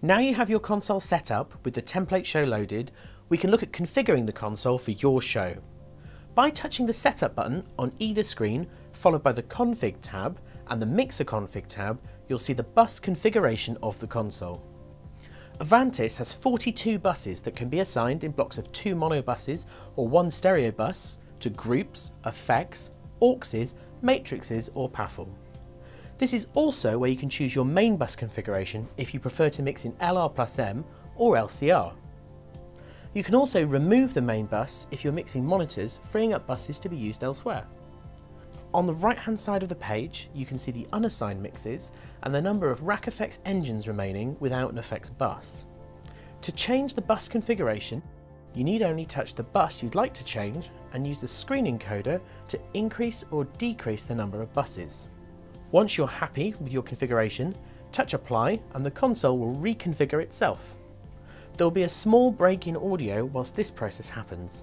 Now you have your console set up with the template show loaded, we can look at configuring the console for your show. By touching the Setup button on either screen, followed by the Config tab and the Mixer Config tab, you'll see the bus configuration of the console. Avantis has 42 buses that can be assigned in blocks of two mono buses or one stereo bus to groups, effects, auxes, matrices or PAFL. This is also where you can choose your main bus configuration if you prefer to mix in LR plus M or LCR. You can also remove the main bus if you're mixing monitors, freeing up buses to be used elsewhere. On the right hand side of the page, you can see the unassigned mixes and the number of rack effects engines remaining without an effects bus. To change the bus configuration, you need only touch the bus you'd like to change and use the screen encoder to increase or decrease the number of buses. Once you're happy with your configuration, touch apply and the console will reconfigure itself. There will be a small break in audio whilst this process happens.